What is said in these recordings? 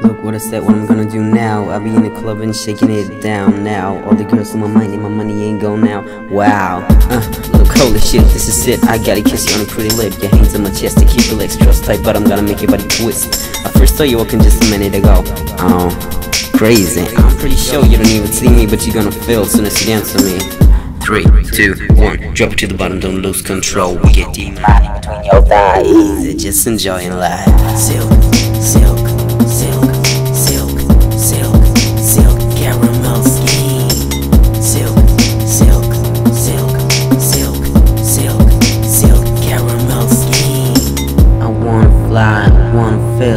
what I said, what I'm gonna do now. I'll be in the club and shaking it down now. All the girls on my mind and my money ain't gone now. Wow, uh, little cold shit, this is it. I gotta kiss you on a pretty lip. Your hands on my chest to keep your legs crossed tight, but I'm gonna make your body twist. I first saw you walking just a minute ago. Oh, crazy. I'm pretty sure you don't even see me, but you're gonna feel soon as you dance with me. Three, two, one, drop it to the bottom, don't lose control. We get deep between your thighs, just enjoying life. Silk, silk, silk,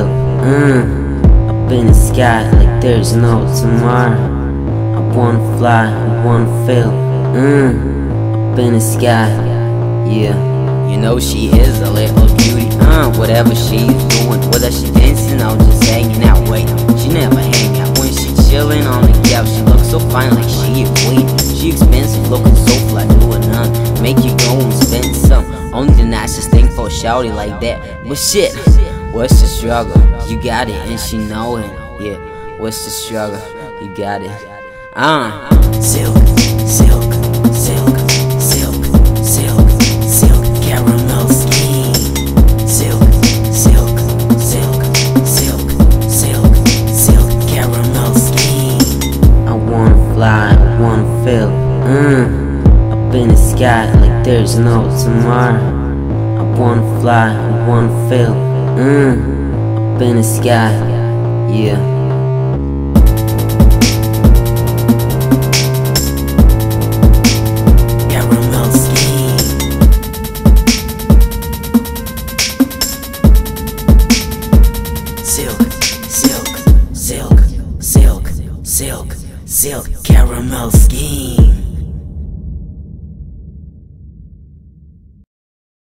mm, up in the sky like there's no tomorrow. I wanna fly, I wanna feel, mm, up in the sky, yeah. You know she is a little beauty, uh, whatever she's doing, whether she dancing or just hanging out. Wait, she never hang out when she chilling on the couch. She looks so fine, like she a queen. She expensive, looking so fly, doing none. Make you go and spend some. Only the nicest thing for a shouty like that. But shit, what's the struggle? You got it, and she know it. Yeah, what's the struggle? You got it. Uh, silk, silk, silk, silk, silk, silk, caramel skin. Silk, silk, silk, silk, silk, silk, caramel skin. I wanna fly, I wanna feel, mm, up in the sky like there's no tomorrow. I wanna fly, I wanna feel, mm, up in the sky, yeah. Caramel skin. Silk, silk, silk, silk, silk, silk, caramel skin.